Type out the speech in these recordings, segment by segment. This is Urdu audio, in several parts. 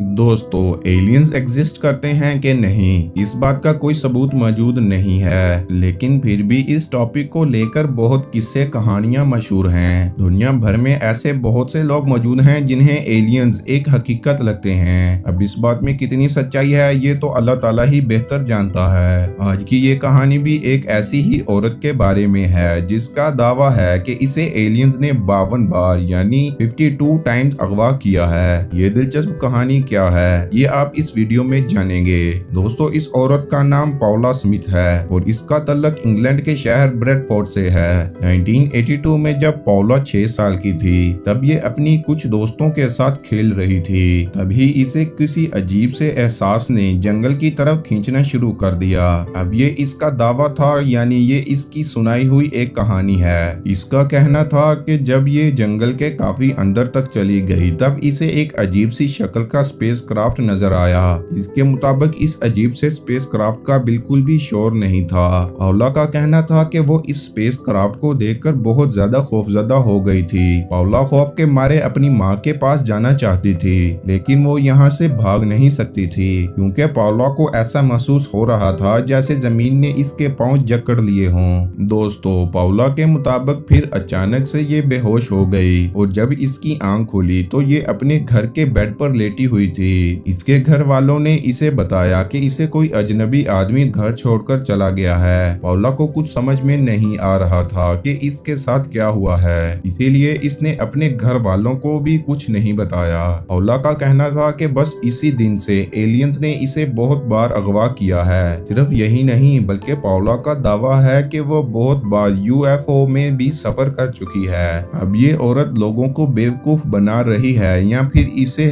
دوستو ایلینز ایگزسٹ کرتے ہیں کہ نہیں؟ اس بات کا کوئی ثبوت موجود نہیں ہے۔ لیکن پھر بھی اس ٹاپک کو لے کر بہت قصے، کہانیاں مشہور ہیں۔ دنیا بھر میں ایسے بہت سے لوگ موجود ہیں جنہیں ایلینز ایک حقیقت لگتے ہیں۔ اب اس بات میں کتنی سچائی ہے، یہ تو اللہ تعالیٰ ہی بہتر جانتا ہے۔ آج کی یہ کہانی بھی ایک ایسی ہی عورت کے بارے میں ہے، جس کا دعویٰ ہے کہ اسے ایلینز نے باون بار یعنی 52 ٹائمز اغوا کیا ہے۔ یہ دلچسپ کہانی کیا ہے، یہ آپ اس ویڈیو میں جانیں گے۔ دوستو، اس عورت کا نام پاولا سمتھ ہے اور اس کا تعلق انگلینڈ کے شہر بریڈ فورڈ سے ہے۔ 1982 میں جب پاولا 6 سال کی تھی، تب یہ اپنی کچھ دوستوں کے ساتھ کھیل رہی تھی۔ تبھی اسے کسی عجیب سے احساس نے جنگل کی طرف کھینچنا شروع کر دیا۔ اب یہ اس کا دعویٰ تھا یعنی یہ اس کی سنائی ہوئی ایک کہانی ہے۔ اس کا کہنا تھا کہ جب یہ جنگل کے کافی اندر تک چلی گئی، تب اسے ایک عجیب سی شکل کا سپیس کرافٹ نظر آیا، اس کے مطابق اس عجیب سے سپیس کرافٹ کا بالکل بھی شور نہیں تھا۔ پاولا کا کہنا تھا کہ وہ اس سپیس کرافٹ کو دیکھ کر بہت زیادہ خوف زدہ ہو گئی تھی۔ پاولا خوف کے مارے اپنی ماں کے پاس جانا چاہتی تھی، لیکن وہ یہاں سے بھاگ نہیں سکتی تھی۔ کیونکہ پاولا کو ایسا محسوس ہو رہا تھا جیسے زمین نے اس کے پاؤں جکڑ لیے ہوں۔ دوستو پاولا کے مطابق پھر اچانک سے یہ بے ہوش ہو گئی اور جب اس کی آنکھ کھولی تو یہ اپنے گھر کے بیڈ پر لیٹی ہوئی تھی۔ اس کے گھر والوں نے اسے بتایا کہ اسے کوئی اجنبی آدمی گھر چھوڑ کر چلا گیا ہے۔ پولا کو کچھ سمجھ میں نہیں آ رہا تھا کہ اس کے ساتھ کیا ہوا ہے۔ اسی لیے اس نے اپنے گھر والوں کو بھی کچھ نہیں بتایا۔ پولا کا کہنا تھا کہ بس اسی دن سے ایلینز نے اسے بہت بار اغوا کیا ہے۔ صرف یہی نہیں، بلکہ پولا کا دعویٰ ہے کہ وہ بہت بار یو ایف او میں بھی سفر کر چکی ہے۔ اب یہ عورت لوگوں کو بیوقوف بنا رہی ہے یا پھر اسے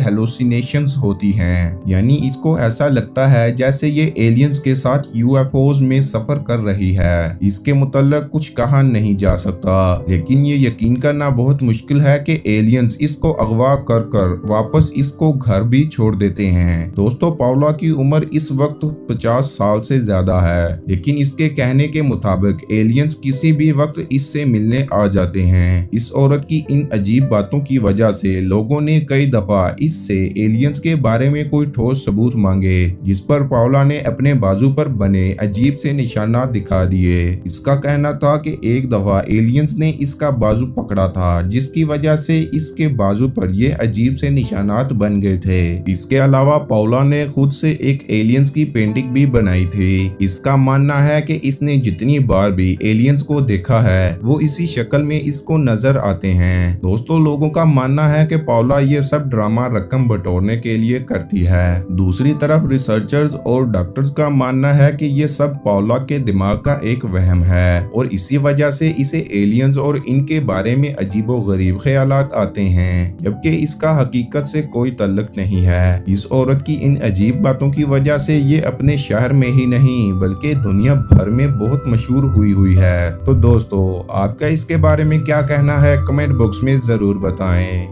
ہیلوسینیشنز ہوتی ہیں۔ یعنی اس کو ایسا لگتا ہے جیسے یہ ایلینز کے ساتھ یو ایف اوز میں سفر کر رہی ہے۔ اس کے متعلق کچھ کہا نہیں جا سکتا۔ لیکن یہ یقین کرنا بہت مشکل ہے کہ ایلینز اس کو اغوا کر کر واپس اس کو گھر بھی چھوڑ دیتے ہیں۔ دوستو، پاولا کی عمر اس وقت پچاس سال سے زیادہ ہے۔ لیکن اس کے کہنے کے مطابق ایلینز کسی بھی وقت اس سے ملنے آ جاتے ہیں۔ اس عورت کی ان عجیب باتوں کی وجہ سے لوگوں نے کئی دفعہ اس سے ایلینز کے بارے میں کوئی ٹھوس ثبوت مانگے، جس پر پاولا نے اپنے بازو پر بنے عجیب سے نشانات دکھا دیے۔ اس کا کہنا تھا کہ ایک دفعہ ایلینز نے اس کا بازو پکڑا تھا، جس کی وجہ سے اس کے بازو پر یہ عجیب سے نشانات بن گئے تھے۔ اس کے علاوہ پاولا نے خود سے ایک ایلینز کی پینٹنگ بھی بنائی تھی۔ اس کا ماننا ہے کہ اس نے جتنی بار بھی ایلینز کو دیکھا ہے، وہ اسی شکل میں اس کو نظر آتے ہیں۔ دوستوں لوگوں کا ماننا ہے کہ پاولا یہ سب ڈرامہ رقم بٹورنے کے لیے کرتی ہے۔ دوسری طرف ریسرچرز اور ڈاکٹرز کا ماننا ہے کہ یہ سب پاولا کے دماغ کا ایک وہم ہے اور اسی وجہ سے اسے ایلینز اور ان کے بارے میں عجیب و غریب خیالات آتے ہیں، جبکہ اس کا حقیقت سے کوئی تعلق نہیں ہے۔ اس عورت کی ان عجیب باتوں کی وجہ سے یہ اپنے شہر میں ہی نہیں، بلکہ دنیا بھر میں بہت مشہور ہوئی ہوئی ہے۔ تو دوستو، آپ کا اس کے بارے میں کیا کہنا ہے؟ کمنٹ باکس میں ضرور بتائیں۔